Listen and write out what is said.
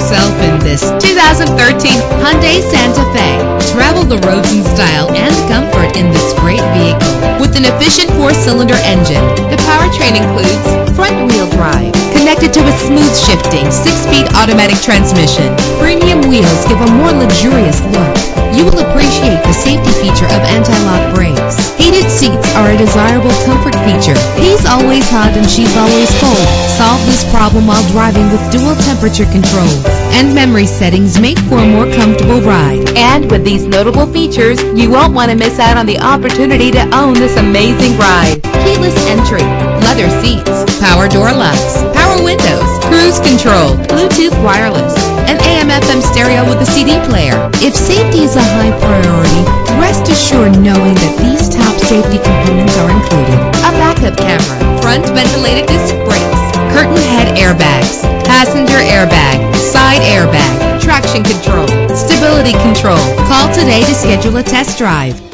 yourself in this 2013 Hyundai Santa Fe. Travel the roads in style and comfort in this great vehicle. With an efficient four-cylinder engine, the powertrain includes front-wheel drive, connected to a smooth shifting six-speed automatic transmission. Premium wheels give a more luxurious look. You will appreciate the safety feature of anti-lock brakes. Heated seats a desirable comfort feature. He's always hot and she's always cold. Solve this problem while driving with dual temperature controls. And memory settings make for a more comfortable ride. And with these notable features, you won't want to miss out on the opportunity to own this amazing ride. Keyless entry, leather seats, power door locks, power windows, cruise control, Bluetooth wireless, an AM FM stereo with a CD player. If safety is a high priority, front ventilated disc brakes, curtain head airbags, passenger airbag, side airbag, traction control, stability control. Call today to schedule a test drive.